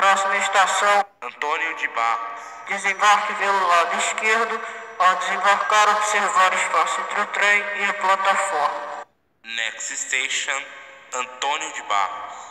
Próxima estação, Antônio de Barros. desembarque pelo lado esquerdo. Ao desembarcar, observar o espaço entre o trem e a plataforma. Next station, Antônio de Barros.